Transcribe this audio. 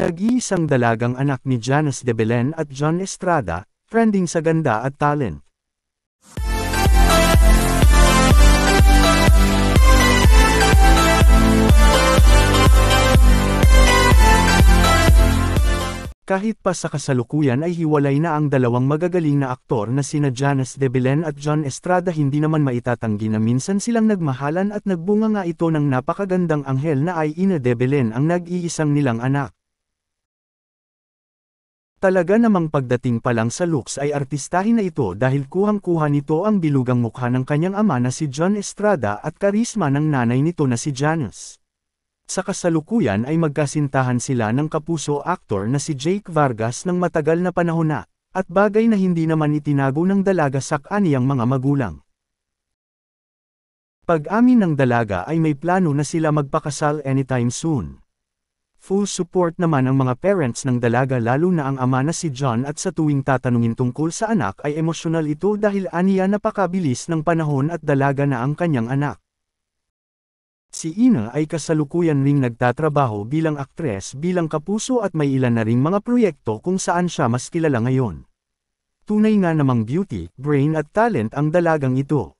Nag-iisang dalagang anak ni Janice de Belen at John Estrada, trending sa ganda at talent. Kahit pa sa kasalukuyan ay hiwalay na ang dalawang magagaling na aktor na sina Janice de Belen at John Estrada hindi naman maitatanggi na minsan silang nagmahalan at nagbunga nga ito ng napakagandang anghel na ay Ina de Belen ang nag-iisang nilang anak. Talaga namang pagdating pa lang sa looks ay artistahin na ito dahil kuhang-kuha nito ang bilugang mukha ng kanyang ama na si John Estrada at karisma ng nanay nito na si Janice. Sa kasalukuyan ay magkasintahan sila ng kapuso aktor na si Jake Vargas ng matagal na panahon na, at bagay na hindi naman itinago ng dalaga sa kaniyang mga magulang. Pag-amin ng dalaga ay may plano na sila magpakasal anytime soon. Full support naman ang mga parents ng dalaga lalo na ang ama na si John at sa tuwing tatanungin tungkol sa anak ay emosyonal ito dahil aniya napakabilis ng panahon at dalaga na ang kanyang anak. Si Ina ay kasalukuyan ring nagtatrabaho bilang aktres bilang kapuso at may ilan na ring mga proyekto kung saan siya mas kilala ngayon. Tunay nga namang beauty, brain at talent ang dalagang ito.